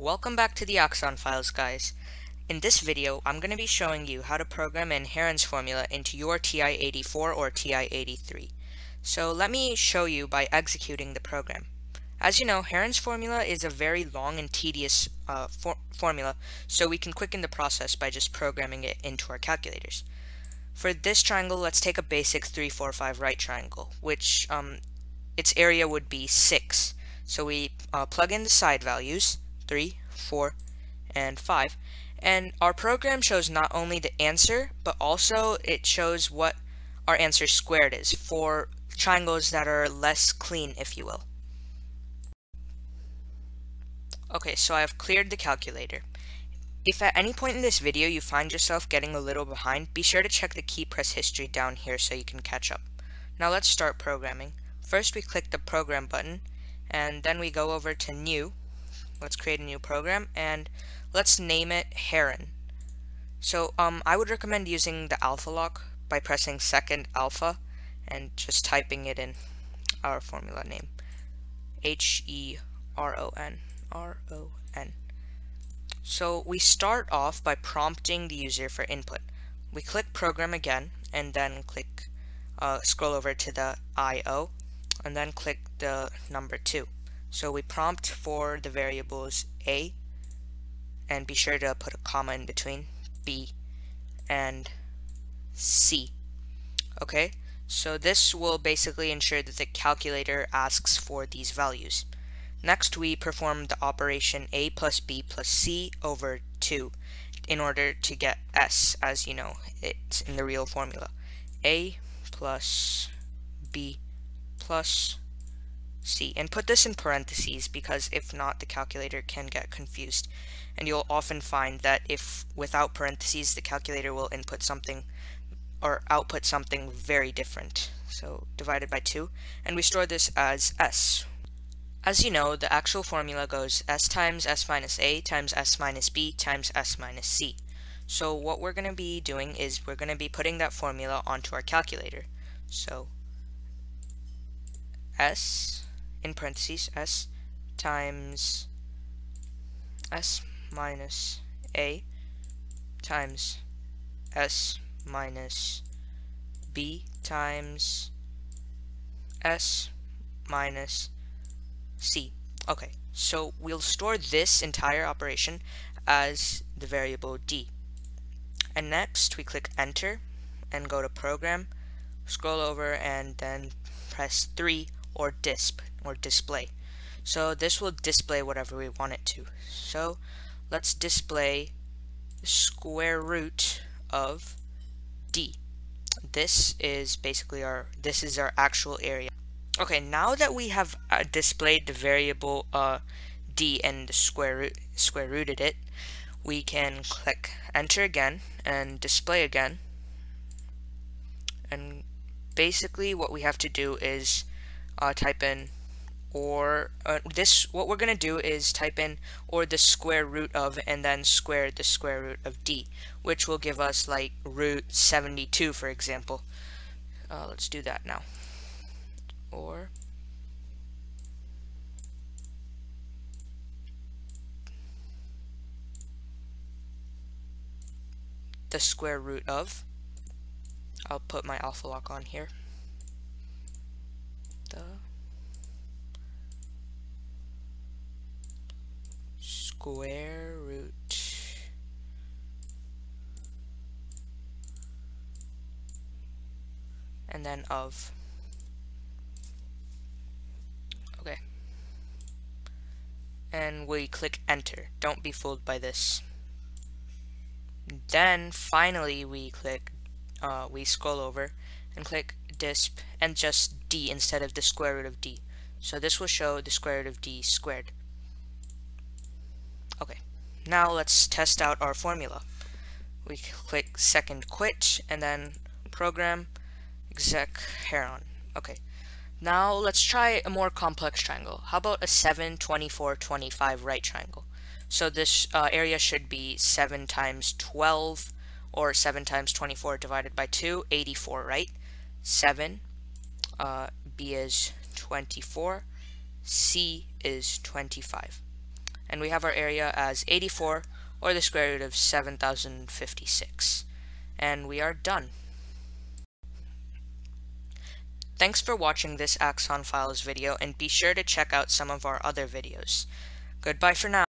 Welcome back to the Axon Files guys. In this video, I'm going to be showing you how to program in Heron's formula into your TI-84 or TI-83. So let me show you by executing the program. As you know, Heron's formula is a very long and tedious uh, for formula, so we can quicken the process by just programming it into our calculators. For this triangle, let's take a basic 3, 4, 5 right triangle, which um, its area would be 6. So we uh, plug in the side values, 3, 4, and 5. And our program shows not only the answer, but also it shows what our answer squared is for triangles that are less clean, if you will. Okay, so I have cleared the calculator. If at any point in this video you find yourself getting a little behind, be sure to check the key press history down here so you can catch up. Now let's start programming. First we click the program button, and then we go over to new, let's create a new program and let's name it Heron. So um, I would recommend using the alpha lock by pressing second alpha and just typing it in our formula name. H-E-R-O-N. R-O-N. So we start off by prompting the user for input. We click program again and then click uh, scroll over to the IO and then click the number 2. So we prompt for the variables a, and be sure to put a comma in between, b, and c. Okay, so this will basically ensure that the calculator asks for these values. Next, we perform the operation a plus b plus c over 2 in order to get s, as you know, it's in the real formula. a plus b plus C. And put this in parentheses because if not, the calculator can get confused. And you'll often find that if without parentheses, the calculator will input something or output something very different. So divided by 2. And we store this as S. As you know, the actual formula goes S times S minus A times S minus B times S minus C. So what we're going to be doing is we're going to be putting that formula onto our calculator. So S in parentheses s times s minus a times s minus b times s minus c. Okay, so we'll store this entire operation as the variable d. And next we click enter and go to program, scroll over and then press 3 or disp or display. So this will display whatever we want it to. So let's display square root of D. This is basically our, this is our actual area. Okay, now that we have uh, displayed the variable uh, D and the square root, square rooted it, we can click enter again and display again. And basically what we have to do is uh, type in or uh, this what we're gonna do is type in or the square root of and then square the square root of d which will give us like root 72 for example. Uh, let's do that now. Or the square root of I'll put my alpha lock on here the square root. And then of. Okay. And we click enter. Don't be fooled by this. Then finally we click uh, we scroll over and click disp and just d instead of the square root of d. So this will show the square root of d squared Okay, now let's test out our formula. We click second quit and then program exec heron. Okay, now let's try a more complex triangle. How about a 7, 24, 25 right triangle? So this uh, area should be 7 times 12 or 7 times 24 divided by 2, 84, right? 7, uh, B is 24, C is 25. And we have our area as 84 or the square root of 7056 and we are done. Thanks for watching this Axon Files video and be sure to check out some of our other videos. Goodbye for now.